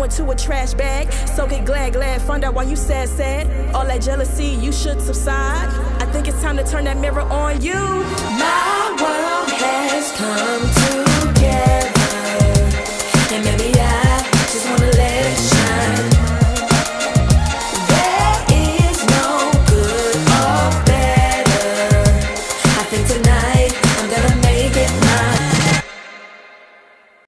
you into a trash bag. So get glad, glad, find out why you sad, sad. All that jealousy, you should subside. I think it's time to turn that mirror on you.